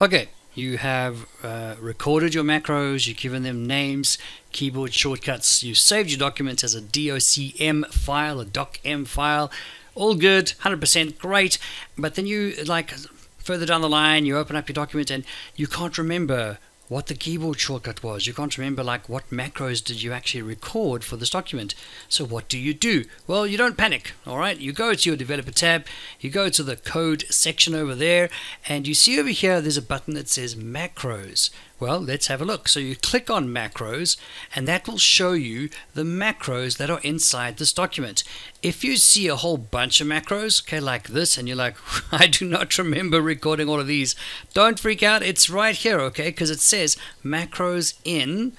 Okay, you have uh, recorded your macros, you've given them names, keyboard shortcuts, you've saved your documents as a docm file, a docm file, all good, 100% great, but then you like further down the line, you open up your document and you can't remember what the keyboard shortcut was. You can't remember like what macros did you actually record for this document. So what do you do? Well, you don't panic, all right? You go to your developer tab, you go to the code section over there, and you see over here there's a button that says macros. Well, let's have a look. So you click on macros, and that will show you the macros that are inside this document. If you see a whole bunch of macros, okay, like this, and you're like, I do not remember recording all of these, don't freak out. It's right here, okay, because it says macros in,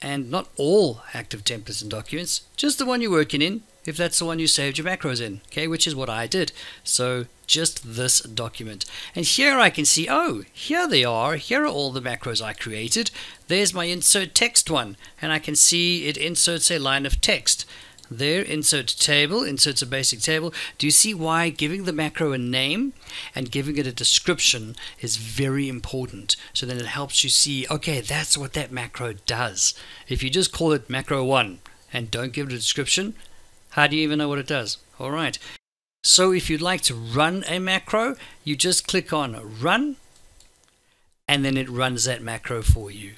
and not all active templates and documents, just the one you're working in, if that's the one you saved your macros in, okay, which is what I did. So just this document. And here I can see, oh, here they are. Here are all the macros I created. There's my insert text one, and I can see it inserts a line of text. There, insert table, inserts a basic table. Do you see why giving the macro a name and giving it a description is very important? So then it helps you see, okay, that's what that macro does. If you just call it macro 1 and don't give it a description, how do you even know what it does? All right. So if you'd like to run a macro, you just click on run and then it runs that macro for you.